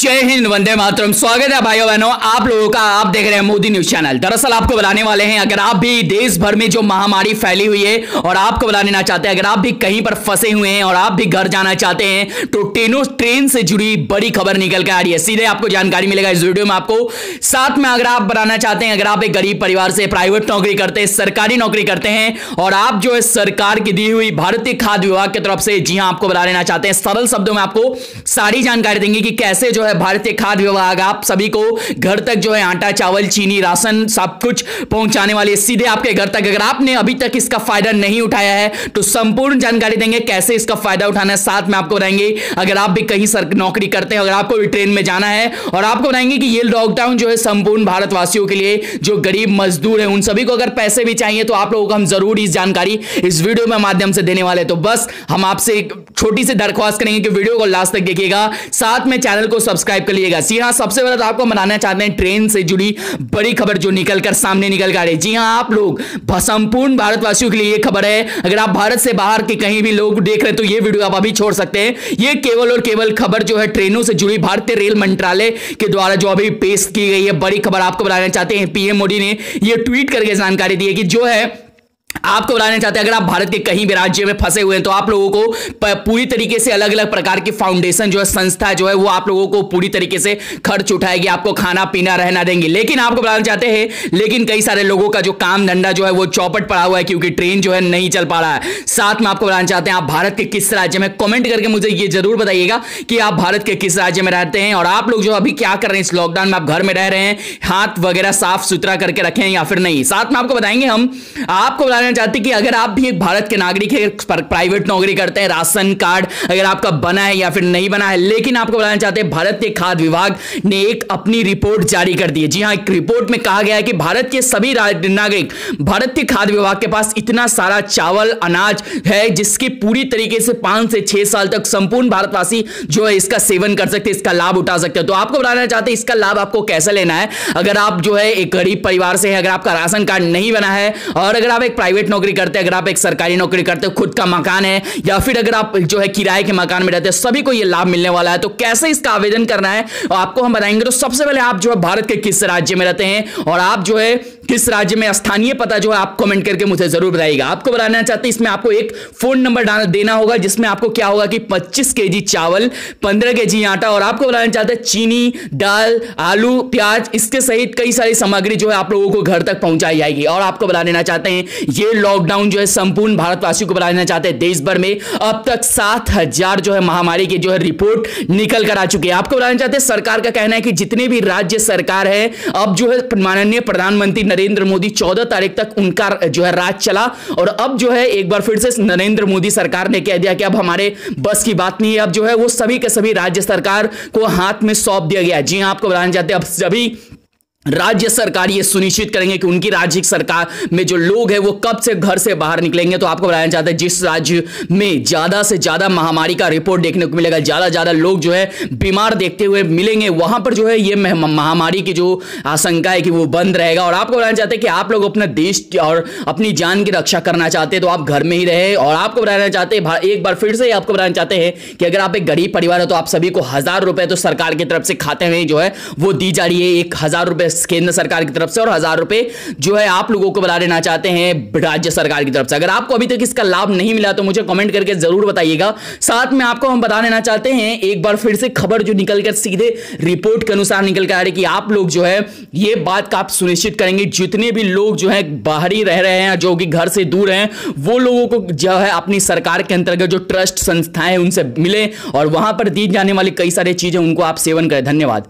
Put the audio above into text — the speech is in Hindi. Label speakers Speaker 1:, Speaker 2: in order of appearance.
Speaker 1: जय हिंद, वंदे मातरम। स्वागत है भाइयों बहनों, आप लोगों का आप देख रहे हैं मोदी न्यूज़ चैनल। दरअसल आपको बताने वाले हैं अगर आप भी देश भर में जो महामारी फैली हुई है और आपको बता देना चाहते हैं अगर आप भी कहीं पर फंसे हुए हैं और आप भी घर जाना चाहते हैं तो ट्रेनों, ट्रेन से जुड़ी बड़ी खबर निकल कर आ रही है। सीधे आपको जानकारी मिलेगा इस वीडियो में आपको। साथ में अगर आप बनाना चाहते हैं, अगर आप एक गरीब परिवार से प्राइवेट नौकरी करते हैं सरकारी नौकरी करते हैं और आप जो है सरकार की दी हुई भारतीय खाद्य विभाग की तरफ़ से, जी हाँ आपको बता देना चाहते हैं, सरल शब्दों में आपको सारी जानकारी देंगे कि कैसे जो है भारतीय खाद्य विभाग। आप सभी को घर तक जो है आटा, चावल, चीनी, राशन, सब कुछ पहुँचाने वाले सीधे आपके घर तक अगर आपने अभी तक इसका फ़ायदा नहीं उठाया है तो संपूर्ण जानकारी देंगे कैसे इसका फ़ायदा उठाना है। साथ में आपको बताएँगे, अगर आप भी कहीं सर नौकरी करते हैं, अगर आपको भी ट्रेन में जाना है, और आपको बताएँगे कि ये लॉकडाउन जो है संपूर्ण भारतवासियों के लिए जो गरीब मजदूर है, उन सभी को अगर पैसे भी चाहिए तो आप लोगों को हम ज़रूर इस जानकारी इस वीडियो में माध्यम से देने वाले तो बस हम आपसे एक छोटी सी दरख्वास्त करेंगे कि वीडियो को लास्ट तक देखिएगा। साथ में चैनल को सब्सक्राइब कर लीजिएगा जी हाँ सबसे पहले तो आपको बनाना चाहते हैं ट्रेन से जुड़ी बड़ी खबर जो निकल कर सामने निकल कर जी हाँ आप लोग संपूर्ण भारतवासियों के लिए ये खबर है। अगर आप भारत से बाहर के कहीं भी लोग देख रहे हैं तो ये वीडियो आप अभी छोड़ सकते हैं। ये केवल और केवल खबर जो है ट्रेनों से जुड़ी भारतीय रेल मंत्रालय के द्वारा जो अभी पेश की गई है, बड़ी खबर आपको बताना चाहते हैं। पीएम मोदी ने यह ट्वीट करके जानकारी दी है कि जो है आपको बताना चाहते हैं, अगर आप भारत के कहीं भी राज्य में फंसे हुए हैं तो आप लोगों को पूरी तरीके से अलग अलग प्रकार की फाउंडेशन जो है संस्था जो है, वो आप लोगों को पूरी तरीके से खर्च उठाएगी, आपको खाना, पीना, रहना देंगे। लेकिन आपको बताना चाहते हैं, लेकिन कई सारे लोगों का जो काम धंधा जो है, वो चौपट पड़ा हुआ है, क्योंकि ट्रेन जो है नहीं चल पा रहा है। साथ में आपको बताना चाहते हैं, आप भारत के किस राज्य में कॉमेंट करके मुझे ये ज़रूर बताइएगा कि आप भारत के किस राज्य में रहते हैं, और आप लोग जो अभी क्या कर रहे हैं इस लॉकडाउन में, आप घर में रह रहे हैं, हाथ वगैरह साफ़ सुथरा करके रखें या फिर नहीं। साथ में आपको बताएँगे हम, आपको बताना चाहते हैं कि अगर आप भी एक भारत के नागरिक है प्राइवेट नौकरी करते हैं, राशन कार्ड अगर आपका बना है या फिर नहीं बना है, लेकिन आपको बताना चाहते हैं भारतीय खाद्य विभाग ने एक अपनी रिपोर्ट जारी कर दी है। जी हाँ एक रिपोर्ट में कहा गया है कि भारत के सभी नागरिक भारतीय खाद्य विभाग के पास इतना सारा चावल, अनाज है, जिसकी पूरी तरीके से पाँच से छह साल तक संपूर्ण भारतवासी जो है इसका सेवन कर सकते इसका लाभ उठा सकते हैं। तो आपको बताना चाहते हैं, इसका लाभ आपको कैसे लेना है? अगर आप जो है एक गरीब परिवार से है, अगर आपका राशन कार्ड नहीं बना है, और अगर आप एक प्राइवेट नौकरी नौकरी करते हैं, अगर आप एक सरकारी नौकरी करते हो, खुद का मकान है, या फिर अगर आप जो है किराए के मकान में रहते हैं, सभी को यह लाभ मिलने वाला है तो कैसे इसका आवेदन करना है? आपको हम बताएँगे तो सबसे पहले आप जो है भारत के किस राज्य में रहते हैं, और आप जो है किस राज्य में स्थानीय पता जो है आप कमेंट करके मुझे ज़रूर बताइएगा। आपको बताना चाहते हैं, इसमें आपको एक फ़ोन नंबर देना होगा, जिसमें आपको क्या होगा कि 25 केजी चावल 15 केजी आटा और आपको बताना चाहते हैं चीनी, दाल, आलू, प्याज, इसके सहित कई सारी सामग्री जो है आप लोगों को घर तक पहुंचाई जाएगी। और आपको बता देना चाहते हैं, ये लॉकडाउन जो है संपूर्ण भारतवासियों को बता देना चाहते हैं देश भर में। अब तक सात हज़ार जो है महामारी की जो है रिपोर्ट निकल कर आ चुकी है। आपको बताना चाहते हैं, सरकार का कहना है कि जितने भी राज्य सरकार है, अब जो है माननीय प्रधानमंत्री नरेंद्र मोदी चौदह तारीख तक उनका जो है राज चला। और अब जो है, एक बार फिर से नरेंद्र मोदी सरकार ने कह दिया कि अब हमारे बस की बात नहीं है। अब जो है, वो सभी के सभी राज्य सरकार को हाथ में सौंप दिया गया जी हाँ आपको बताना चाहते हैं, अब सभी राज्य सरकार ये सुनिश्चित करेंगे कि उनकी राज्य सरकार में जो लोग हैं, वो कब से घर से बाहर निकलेंगे। तो आपको बताना चाहते हैं, जिस राज्य में ज़्यादा से ज़्यादा महामारी का रिपोर्ट देखने को मिलेगा, ज़्यादा ज़्यादा लोग जो है बीमार देखते हुए मिलेंगे, वहाँ पर जो है ये महामारी की जो आशंका है कि वो बंद रहेगा। और आपको बताना चाहते हैं कि आप लोग अपना देश और अपनी जान की रक्षा करना चाहते हैं तो आप घर में ही रहे। और आपको बताना चाहते हैं एक बार फिर से आपको बताना चाहते हैं कि अगर आप एक गरीब परिवार है तो आप सभी को हज़ार रुपए तो सरकार की तरफ़ से खाते में जो है वो दी जा रही है। एक हज़ार रुपए केंद्र सरकार की तरफ़ से और हज़ार रुपए जो है आप लोगों को बता देना चाहते हैं राज्य सरकार की तरफ़ से। अगर आपको अभी तक इसका लाभ नहीं मिला तो मुझे कमेंट करके ज़रूर बताइएगा। साथ में आपको हम बता देना चाहते हैं, एक बार फिर से खबर जो निकल कर सीधे रिपोर्ट के अनुसार निकल कर आ रही कि आप लोग जो है, ये बात का आप सुनिश्चित करेंगे, जितने भी लोग जो है बाहरी रह रहे हैं, जो कि घर से दूर हैं, वो लोगों को जो है अपनी सरकार के अंतर्गत जो ट्रस्ट संस्थाएँ उनसे मिले और वहाँ पर दी जाने वाली कई सारी चीज़ें, उनको आप सेवन करें। धन्यवाद।